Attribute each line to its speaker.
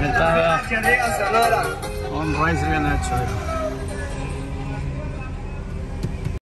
Speaker 1: Mientras vea. Un raíz bien hecho.